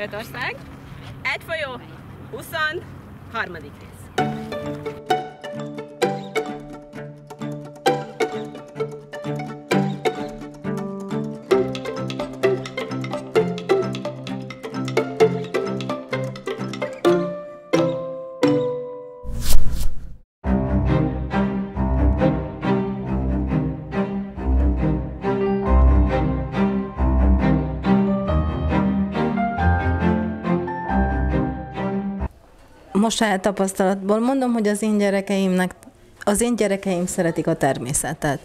Öt ország, egy folyó, 20, harmadik most saját tapasztalatból mondom, hogy az én gyerekeimnek az én gyerekeim szeretik a természetet.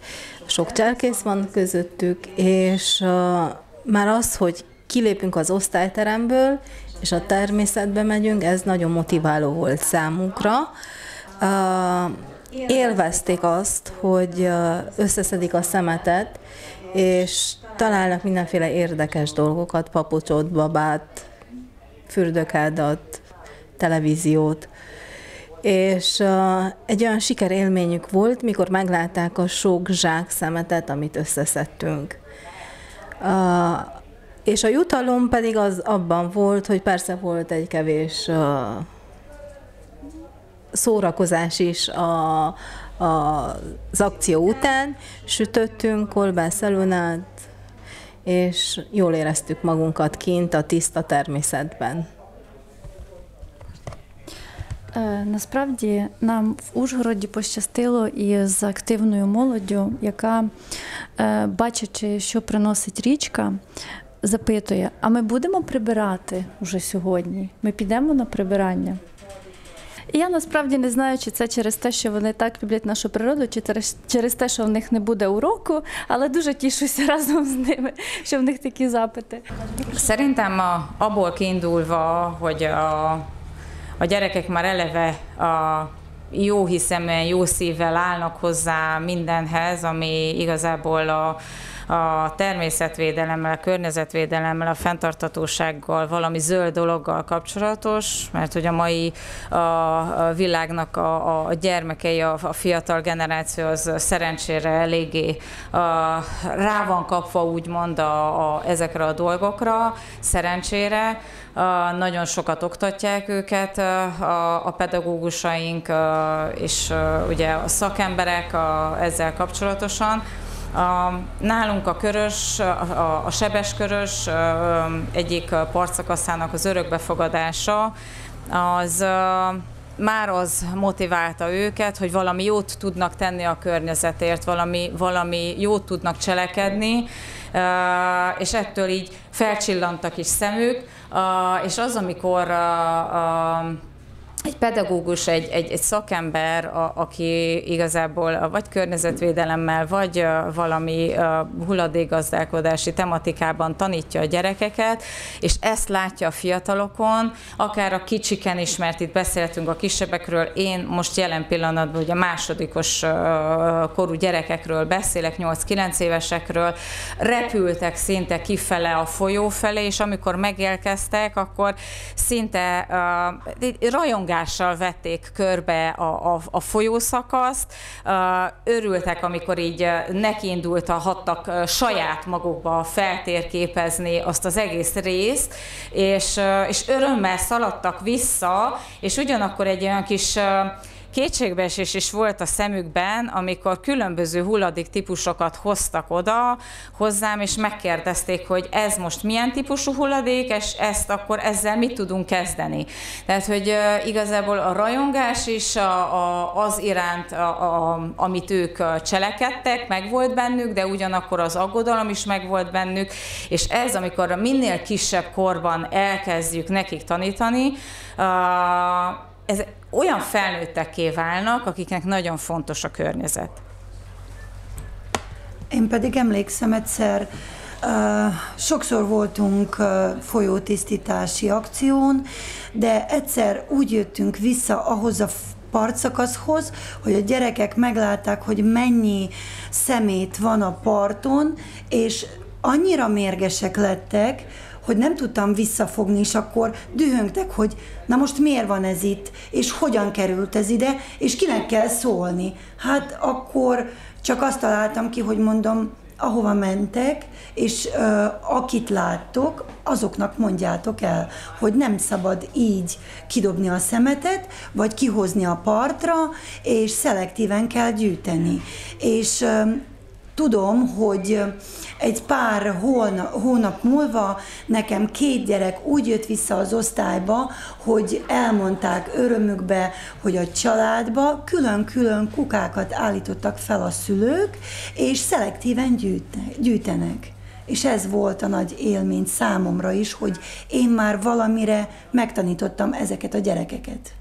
Sok cserkész van közöttük, és uh, már az, hogy kilépünk az osztályteremből, és a természetbe megyünk, ez nagyon motiváló volt számukra. Uh, élvezték azt, hogy uh, összeszedik a szemetet, és találnak mindenféle érdekes dolgokat, papucsot, babát, fürdőkádat, televíziót. És egy olyan sikerélményük volt, mikor meglátták a sok zsák szemetet, amit összeszedtünk. És a jutalom pedig az abban volt, hogy persze volt egy kevés szórakozás is a, a, az akció után. Sütöttünk kolbászelőnát, és jól éreztük magunkat kint a tiszta természetben. Насправді нам в Ужгороді пощастило із активною молоддю, яка, бачачи, що приносить річка, запитує: а ми будемо прибирати вже сьогодні? Ми підемо на прибирання? І я насправді не знаю, чи це через те, що вони так люблять нашу природу, чи через те, що в них не буде уроку, але дуже тішуся разом з ними, що в них такі запити. Szerintem abból kiindulva, hogy a a gyerekek már eleve a jó hiszeműen, jó szívvel állnak hozzá mindenhez, ami igazából a, a természetvédelemmel, a környezetvédelemmel, a fenntartatósággal, valami zöld dologgal kapcsolatos, mert hogy a mai a, világnak a, a gyermekei, a, a fiatal generáció az szerencsére eléggé a, rá van kapva úgymond a, a, ezekre a dolgokra, szerencsére. Nagyon sokat oktatják őket a, a pedagógusaink és ugye a szakemberek a, ezzel kapcsolatosan. A, nálunk a körös, a, a sebeskörös egyik partszakaszának az örökbefogadása, az már az motiválta őket, hogy valami jót tudnak tenni a környezetért, valami, valami jót tudnak cselekedni, és ettől így felcsillantak is szemük, és az, amikor egy pedagógus, egy, egy, egy szakember, a, aki igazából vagy környezetvédelemmel, vagy valami hulladékgazdálkodási tematikában tanítja a gyerekeket, és ezt látja a fiatalokon, akár a kicsiken is, mert itt beszéltünk a kisebbekről, én most jelen pillanatban ugye a másodikos korú gyerekekről beszélek, 8-9 évesekről, repültek szinte kifele a folyó felé, és amikor megélkeztek, akkor szinte uh, rajongás rivással vették körbe a, a, a folyószakaszt, örültek, amikor így nekiindult a hattak saját magukba feltérképezni azt az egész részt, és, és örömmel szaladtak vissza, és ugyanakkor egy olyan kis kétségbeesés is volt a szemükben, amikor különböző hulladék típusokat hoztak oda hozzám, és megkérdezték, hogy ez most milyen típusú hulladék, és ezt akkor ezzel mit tudunk kezdeni. Tehát, hogy igazából a rajongás is a, a, az iránt, a, a, amit ők cselekedtek, meg volt bennük, de ugyanakkor az aggodalom is meg volt bennük, és ez, amikor minél kisebb korban elkezdjük nekik tanítani, ez olyan felnőttekké válnak, akiknek nagyon fontos a környezet. Én pedig emlékszem egyszer, sokszor voltunk folyótisztítási akción, de egyszer úgy jöttünk vissza ahhoz a partszakaszhoz, hogy a gyerekek meglátták, hogy mennyi szemét van a parton, és annyira mérgesek lettek, hogy nem tudtam visszafogni, és akkor dühöngtek, hogy na most miért van ez itt, és hogyan került ez ide, és kinek kell szólni. Hát akkor csak azt találtam ki, hogy mondom, ahova mentek, és uh, akit láttok, azoknak mondjátok el, hogy nem szabad így kidobni a szemetet, vagy kihozni a partra, és szelektíven kell gyűjteni. És uh, tudom, hogy egy pár hónap múlva nekem két gyerek úgy jött vissza az osztályba, hogy elmondták örömükbe, hogy a családba külön-külön kukákat állítottak fel a szülők, és szelektíven gyűjtenek. És ez volt a nagy élmény számomra is, hogy én már valamire megtanítottam ezeket a gyerekeket.